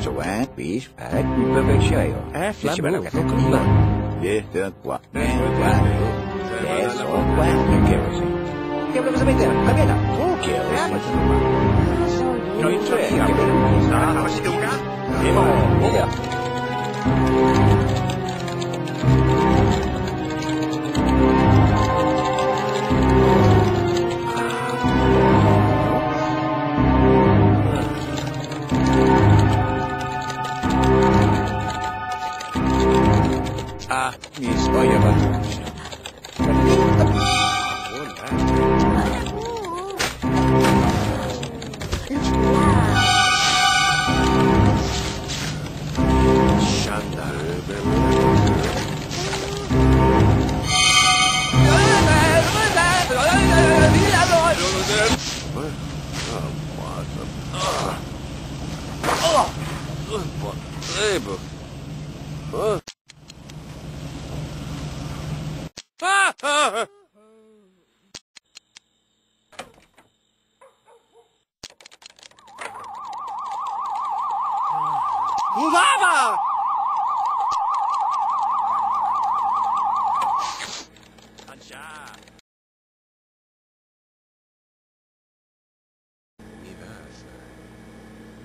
Joanne, Bish, Pat, Bebekşayo. Afla ben okula. Lehten kwa. Ben kwa. Yes, o kwa. Kevesi. Kevesi beder. Kabela. O kevesi. No intre. Daha havaşı da uga. Emo. Oga. a mi swoje wartości. Oh! Lava!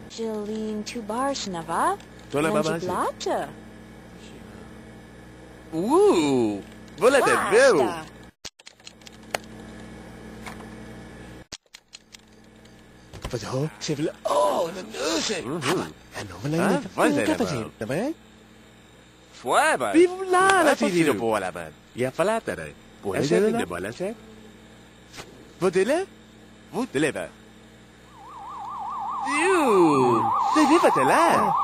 Jeline Tubarshnava. Tola babasi. Blata. Uh! Volete vero? kapatid. Sivil, oh, na nöse. Ano man lang yun, kapatid. Naman? Fueba. Di mo na natin dito po wala man. Ya pala tayo. Pwede na lang. Wala siya. Vodele? Vodele ba? Ew! Sige pa tala! Ano?